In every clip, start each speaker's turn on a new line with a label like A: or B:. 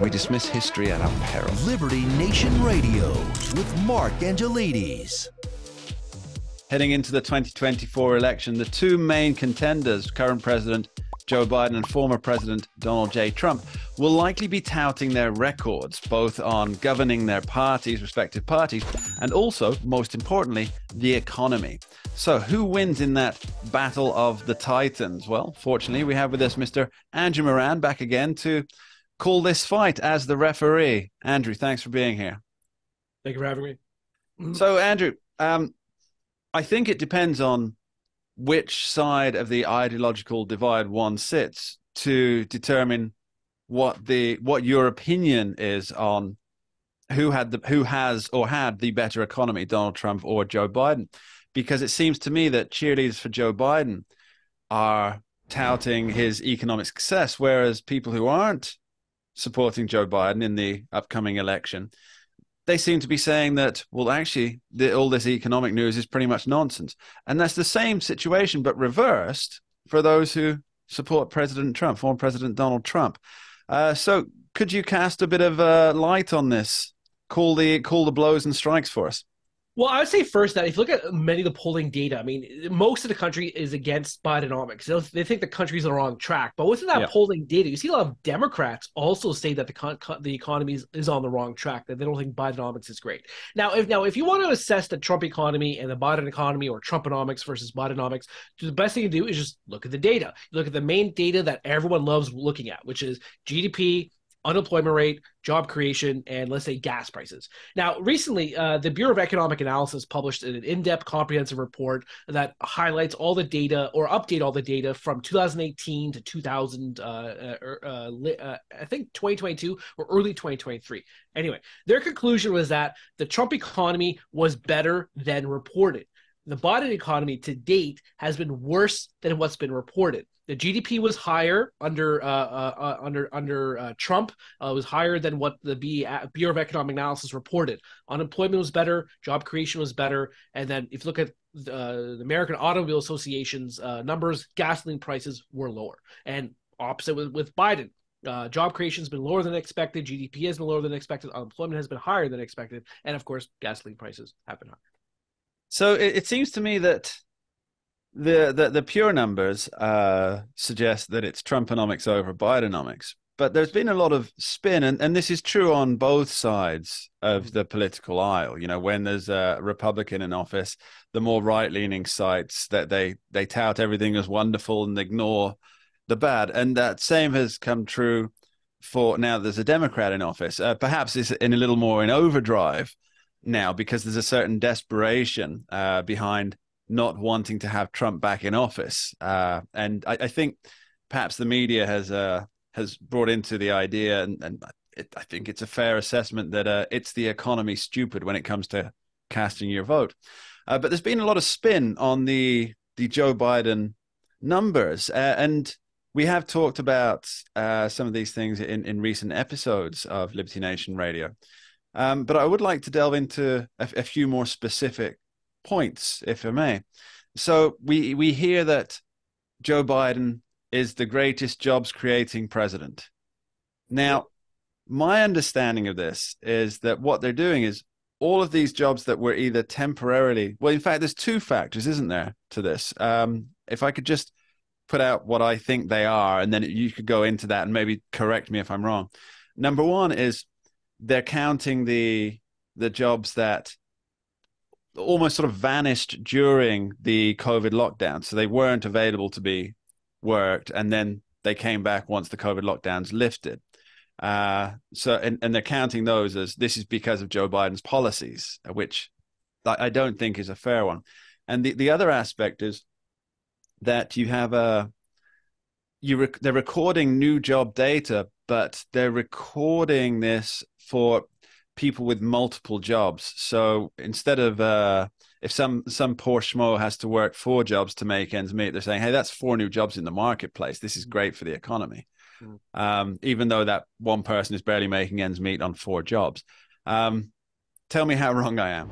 A: We dismiss history at our peril.
B: Liberty Nation Radio with Mark Angelides.
C: Heading into the 2024 election, the two main contenders, current President Joe Biden and former President Donald J. Trump, will likely be touting their records, both on governing their parties, respective parties, and also, most importantly, the economy. So, who wins in that battle of the titans? Well, fortunately, we have with us Mr. Andrew Moran back again to call this fight as the referee. Andrew, thanks for being here.
D: Thank you for having
C: me. So, Andrew, um, I think it depends on which side of the ideological divide one sits to determine what the what your opinion is on who had the who has or had the better economy, Donald Trump or Joe Biden, because it seems to me that cheerleaders for Joe Biden are touting his economic success, whereas people who aren't supporting Joe Biden in the upcoming election they seem to be saying that, well, actually, the, all this economic news is pretty much nonsense. And that's the same situation, but reversed for those who support President Trump, former President Donald Trump. Uh, so, could you cast a bit of uh, light on this? Call the call the blows and strikes for us.
D: Well, I would say first that if you look at many of the polling data, I mean, most of the country is against Bidenomics. They think the country's on the wrong track. But within that yeah. polling data, you see a lot of Democrats also say that the con- the economy is, is on the wrong track. That they don't think Bidenomics is great. Now, if now if you want to assess the Trump economy and the Biden economy, or Trumponomics versus Bidenomics, the best thing to do is just look at the data. You look at the main data that everyone loves looking at, which is GDP, unemployment rate, job creation, and let's say gas prices. Now, recently, uh, the Bureau of Economic Analysis published an in depth comprehensive report that highlights all the data or update all the data from 2018 to 2000, uh, uh, er, uh, uh, I think 2022 or early 2023. Anyway, their conclusion was that the Trump economy was better than reported. The Biden economy to date has been worse than what's been reported. The GDP was higher under uh, uh, uh, under under uh, Trump. Uh, was higher than what the B, Bureau of Economic Analysis reported. Unemployment was better. Job creation was better. And then if you look at the, uh, the American Automobile Association's numbers, gasoline prices were lower. And opposite with, with Biden, uh, job creation has been lower than expected. GDP has been lower than expected. Unemployment has been higher than expected, and of course, gasoline prices have been higher.
C: So it, it seems to me that the the, the pure numbers uh, suggest that it's Trumponomics over Bidenomics. But there's been a lot of spin, and, and this is true on both sides of mm-hmm. the political aisle. You know, when there's a Republican in office, the more right leaning sites that they they tout everything as wonderful and ignore the bad, and that same has come true for now. There's a Democrat in office. Uh, perhaps it's in a little more in overdrive now because there's a certain desperation uh, behind not wanting to have Trump back in office. Uh, and I, I, think perhaps the media has uh, has brought into the idea, and, and it, I think it's a fair assessment that uh, it's the economy stupid when it comes to casting your vote. Uh, but there's been a lot of spin on the the Joe Biden numbers, uh, and we have talked about uh, some of these things in, in recent episodes of Liberty Nation Radio. Um, but I would like to delve into a, a, few more specific points, if I may. So we we hear that Joe Biden is the greatest jobs creating president. Now, my understanding of this is that what they're doing is all of these jobs that were either temporarily well in fact there's two factors isn't there to this um, if i could just put out what i think they are and then you could go into that and maybe correct me if i'm wrong number one is they're counting the the jobs that almost sort of vanished during the COVID lockdown. So they weren't available to be worked, and then they came back once the COVID lockdowns lifted. Uh, so and, and they're counting those as this is because of Joe Biden's policies, which I don't think is a fair one. And the, the other aspect is that you have a you rec- they're recording new job data, but they're recording this for people with multiple jobs. So instead of uh, if some some poor schmo has to work four jobs to make ends meet, they're saying, "Hey, that's four new jobs in the marketplace. This is great for the economy." Mm. Um, even though that one person is barely making ends meet on four jobs. Um, tell me how wrong I am.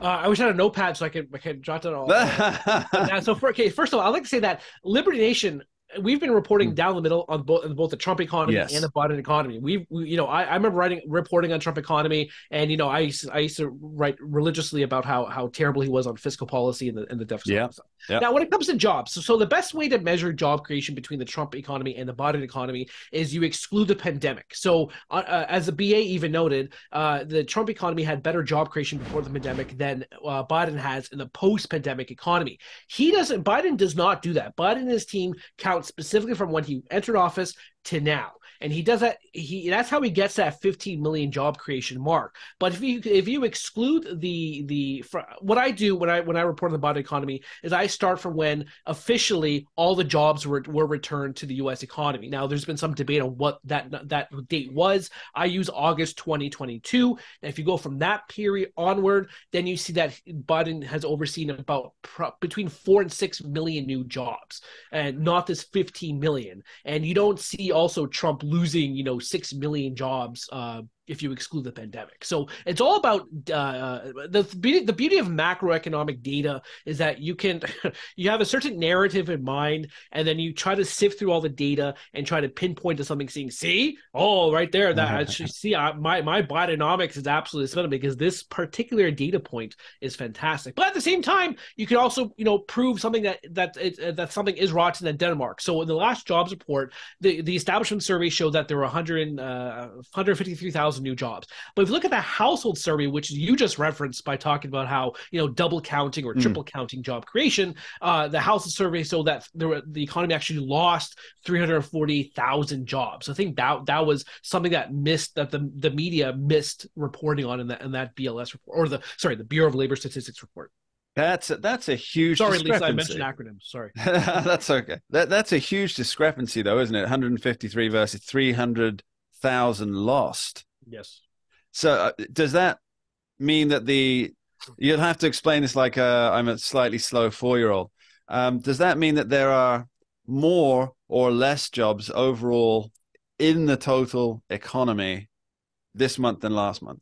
D: Uh, I wish I had a notepad so I could I could jot it all. so for, okay, first of all, I'd like to say that Liberty Nation we've been reporting mm. down the middle on both on both the Trump economy
C: yes.
D: and the Biden economy. We've, we, you know, I, I remember writing reporting on Trump economy, and you know, I used, I used to write religiously about how how terrible he was on fiscal policy and the and the deficit.
C: Yeah. yeah.
D: Now, when it comes to jobs, so, so the best way to measure job creation between the Trump economy and the Biden economy is you exclude the pandemic. So, uh, uh as the BEA even noted, uh, the Trump economy had better job creation before the pandemic than uh, Biden has in the post-pandemic economy. He doesn't. Biden does not do that. Biden and his team count specifically from when he entered office to now. And he does that he that's how he gets that 15 million job creation mark. But if you if you exclude the the what i do when i when i report on the body economy is i start from when officially all the jobs were were returned to the us economy. Now there's been some debate on what that that date was. I use august 2022 and if you go from that period onward then you see that biden has overseen about pro, between 4 and 6 million new jobs and not this 15 million. And you don't see also trump losing, you know, six million jobs uh, if you exclude the pandemic. So it's all about uh, the beauty. The beauty of macroeconomic data is that you can you have a certain narrative in mind, and then you try to sift through all the data and try to pinpoint to something. Seeing, see, oh, right there, that actually see, I, my my Bidenomics is absolutely stunning because this particular data point is fantastic. But at the same time, you can also you know prove something that that it, that something is rotten in Denmark. So in the last jobs report, the the establishment survey showed that there were 100 uh, 153,000 new jobs. But if you look at the household survey, which you just referenced by talking about how you know double counting or hmm. triple mm. counting job creation, uh, the household survey so that there, the economy actually lost 340,000 jobs. I think that that was something that missed that the the media missed reporting on in that in that BLS report or the sorry the Bureau of Labor Statistics report.
C: That's a, that's a huge.
D: Sorry, Lisa, I mentioned acronyms. Sorry.
C: that's okay. That that's a huge discrepancy, though, isn't it? 153 versus 300,000 lost.
D: Yes.
C: So uh, does that mean that the you'll have to explain this like uh, I'm a slightly slow four year old. Um, does that mean that there are more or less jobs overall in the total economy this month than last month?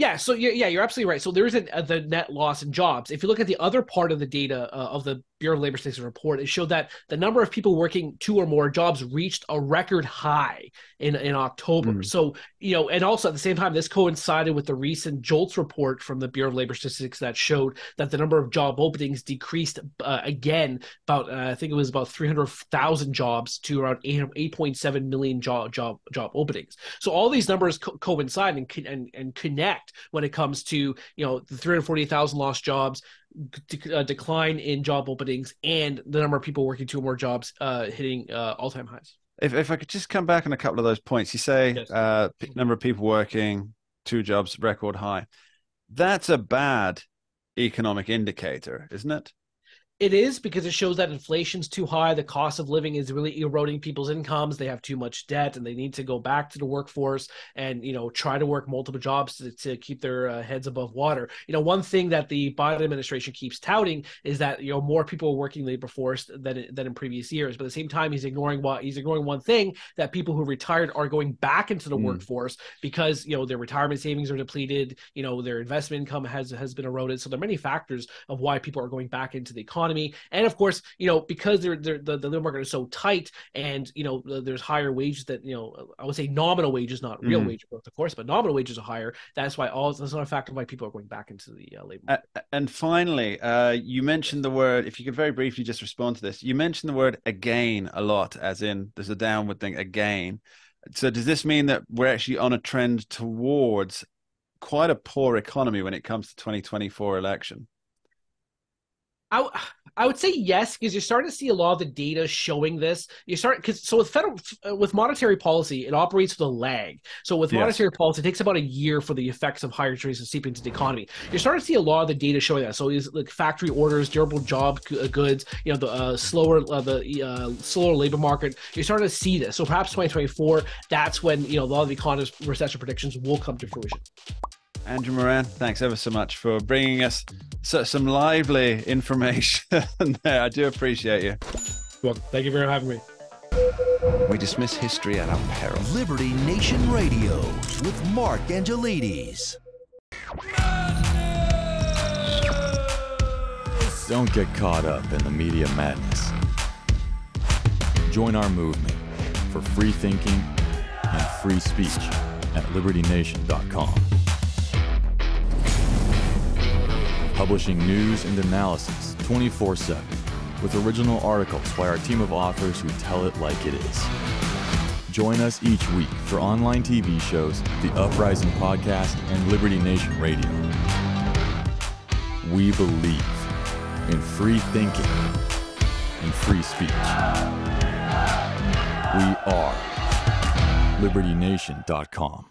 D: Yeah, so yeah, you're absolutely right. So there is a, a, the net loss in jobs. If you look at the other part of the data uh, of the Bureau of Labor Statistics report, it showed that the number of people working two or more jobs reached a record high in, in October. Mm. So, you know, and also at the same time, this coincided with the recent JOLTS report from the Bureau of Labor Statistics that showed that the number of job openings decreased uh, again, about, uh, I think it was about 300,000 jobs to around 8, 8.7 million job, job, job openings. So all these numbers co- coincide and, and, and connect when it comes to, you know, the 340,000 lost jobs, de- uh, decline in job openings and the number of people working two or more jobs uh, hitting uh, all time highs.
C: If, if I could just come back on a couple of those points, you say
D: yes.
C: Uh, number of people working two jobs record high. That's a bad economic indicator, isn't it?
D: It is because it shows that inflation's too high. The cost of living is really eroding people's incomes. They have too much debt, and they need to go back to the workforce and you know try to work multiple jobs to, to keep their uh, heads above water. You know, one thing that the Biden administration keeps touting is that you know more people are working labor force than than in previous years. But at the same time, he's ignoring what he's ignoring one thing that people who retired are going back into the mm. workforce because you know their retirement savings are depleted. You know their investment income has has been eroded. So there are many factors of why people are going back into the economy economy, and of course, you know, because they're, they're the the labor market is so tight, and you know, there's higher wages that you know, I would say nominal wages, not real mm-hmm. wage growth, of course, but nominal wages are higher. That's why all that's not a factor why people are going back into the uh, labor. Market.
C: Uh, and finally, uh, you mentioned the word. If you could very briefly just respond to this, you mentioned the word again a lot, as in there's a downward thing again. So does this mean that we're actually on a trend towards quite a poor economy when it comes to 2024 election?
D: I, I would say yes because you're starting to see a lot of the data showing this. You start because so with federal uh, with monetary policy, it operates with a lag. So with yes. monetary policy, it takes about a year for the effects of higher interest to seep into the economy. You're starting to see a lot of the data showing that. So is like factory orders, durable job uh, goods, you know, the uh, slower uh, the uh, slower labor market. You're starting to see this. So perhaps 2024, that's when you know a lot of the economist recession predictions will come to fruition.
C: Andrew Moran, thanks ever so much for bringing us some lively information there. I do appreciate you.
D: Well, thank you for having me.
A: We dismiss history at our peril.
B: Liberty Nation Radio with Mark Angelides.
E: Don't get caught up in the media madness. Join our movement for free thinking and free speech at libertynation.com. Publishing news and analysis 24 7 with original articles by our team of authors who tell it like it is. Join us each week for online TV shows, The Uprising Podcast, and Liberty Nation Radio. We believe in free thinking and free speech. We are LibertyNation.com.